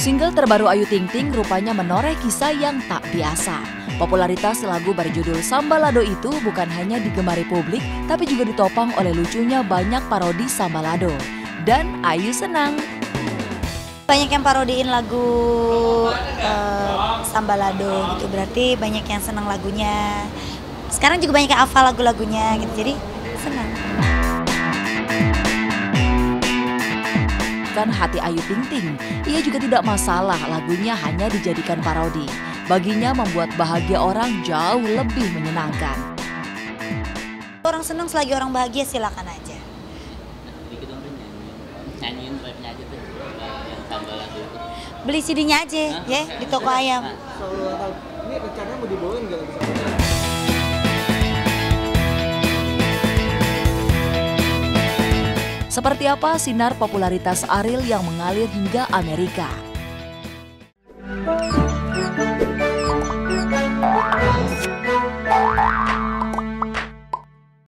Single terbaru Ayu Ting Ting rupanya menoreh kisah yang tak biasa. Popularitas lagu berjudul Sambalado itu bukan hanya digemari publik, tapi juga ditopang oleh lucunya banyak parodi Sambalado. Dan Ayu senang. Banyak yang parodiin lagu uh, Sambalado gitu, berarti banyak yang senang lagunya. Sekarang juga banyak yang hafal lagu-lagunya gitu, jadi senang. Hati Ayu Ting Ting, ia juga tidak masalah lagunya hanya dijadikan parodi. Baginya membuat bahagia orang jauh lebih menyenangkan. Orang senang selagi orang bahagia silakan aja. Beli CD-nya aja ya di toko ayam. Ini rencananya mau dibawain nggak Seperti apa sinar popularitas Ariel yang mengalir hingga Amerika?